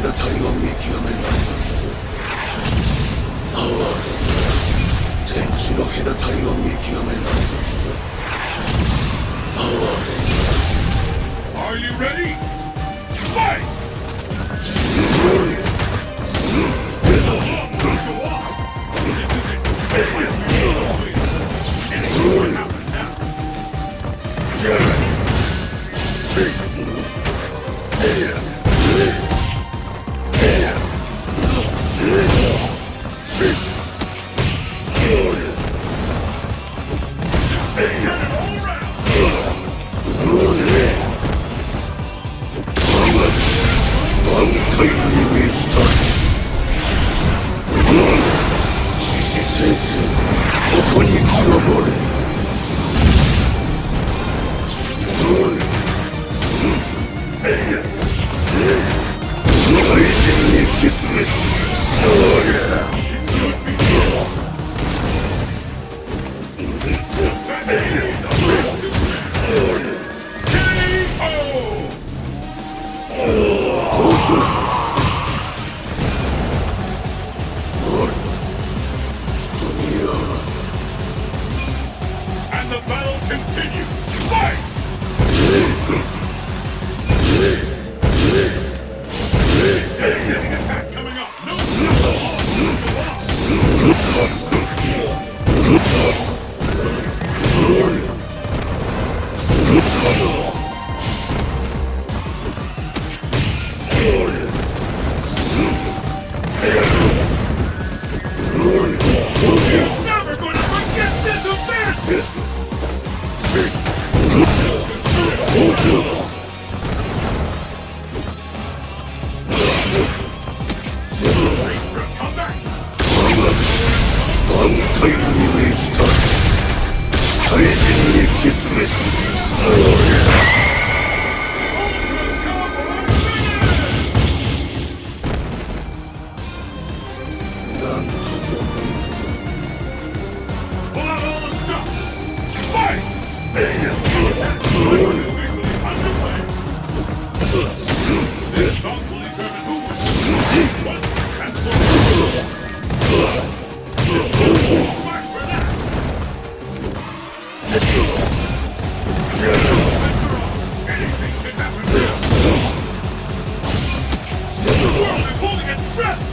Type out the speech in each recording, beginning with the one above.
隔たりを見極めない哀れ天地の隔たりを見極めない哀れ Are you ready? Fight! 人にキスめし人よらず You're Oh, yeah.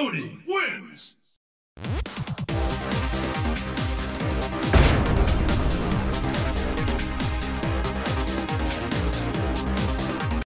Tony wins!